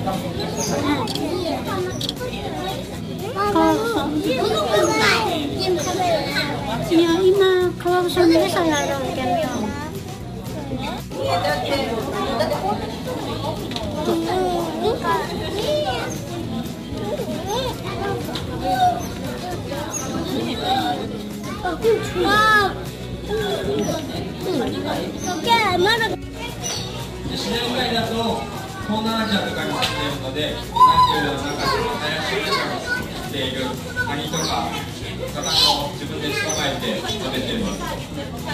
いや今川口さんで餌やるけんよあまだ自然界だと東南アジアとかに住んでるので南極の中で林をしているカニとか魚を自分で捕まえて食べてます。